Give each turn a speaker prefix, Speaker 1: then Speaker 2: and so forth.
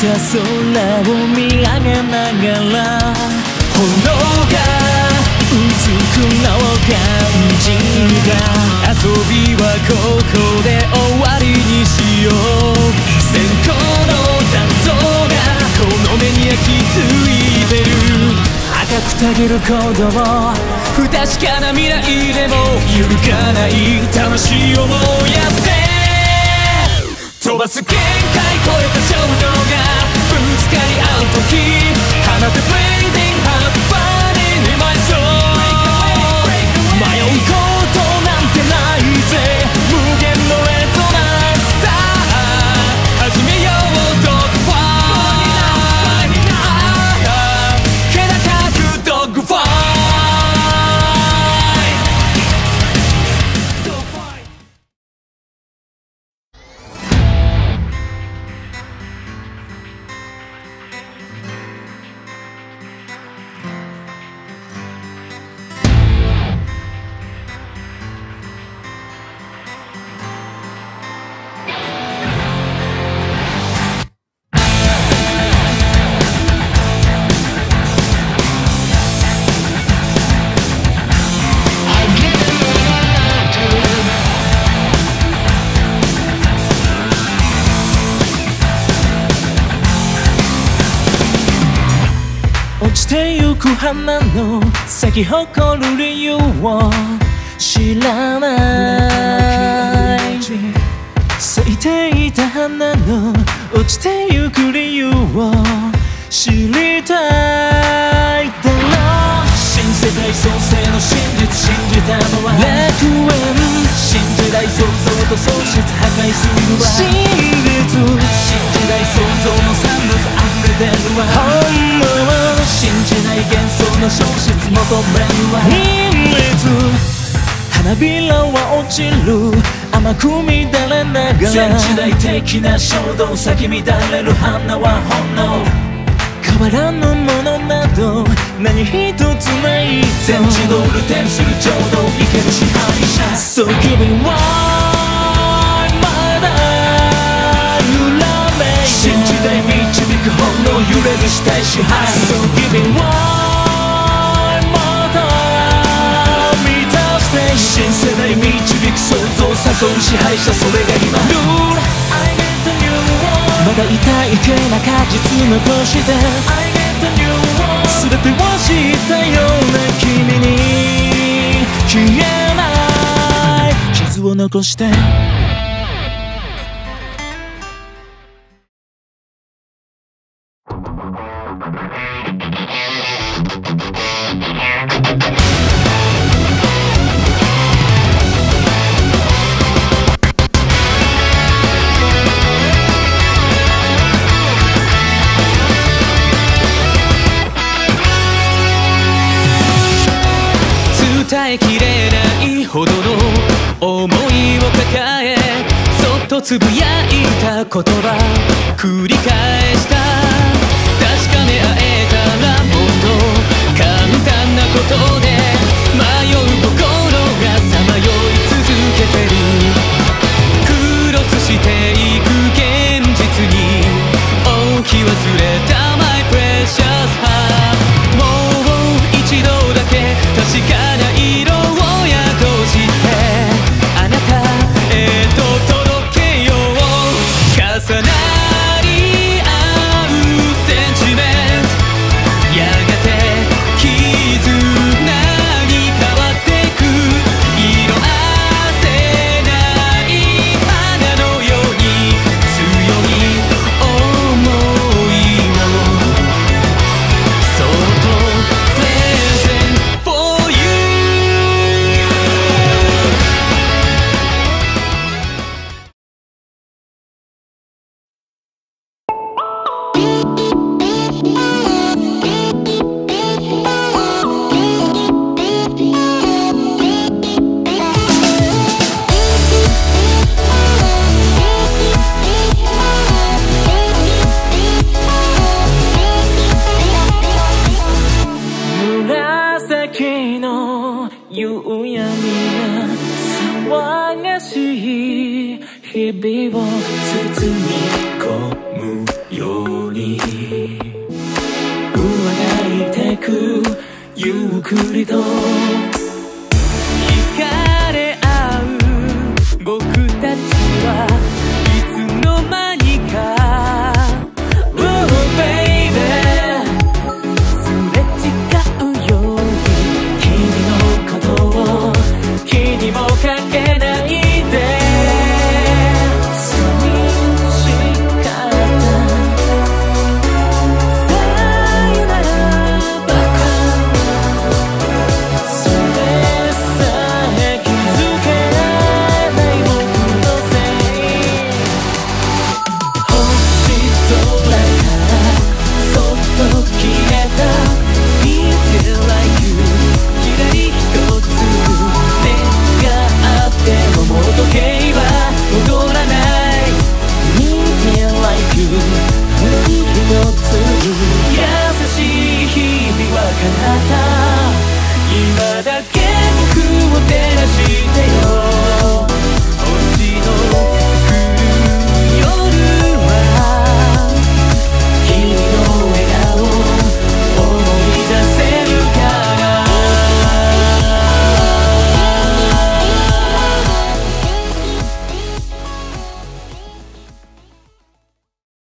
Speaker 1: た空を見上げながら炎がくのを感じた遊びはここで終わりにしよう先行の残像がこの目に焼き付いてる赤くたぎる鼓動不確かな未来でも揺るがない魂を燃やせ飛ばす限界超えた衝動がぶつかり合う時放て Blazing Heart 落ちてゆく花の咲き誇る理由を知らない。咲い。てい。た花の落ちてゆく理由を知りたい。だろう新世代創生の真実信じたのは楽園新世代創造と創出破壊するは真実新時代創造の産物溢れてるわ本物信じない幻想の消失求めるは秘密花びらは落ちる甘く乱れながら全時代的な衝動咲き乱れる花は本能変わらぬものなど何一つない全自動ルテンする浄土生ける支配者 So give me one まだ揺らめ新時代導く本能揺れるしたい支配。新世代導く創造誘う支配者それが今。Lord I get the new one まだ痛いけな果実残して。全てを知ったような君に。消えない。傷を残して。
Speaker 2: 伝えきれないほどの思いを抱えそっとつぶやいた言葉繰り返した確かめ合えたらもっと簡単なことで切み込むように上がいてくゆっくりと惹かれ合う僕たちはいつの間にか。Oh baby すれ違うように。君のことを気にもかけない。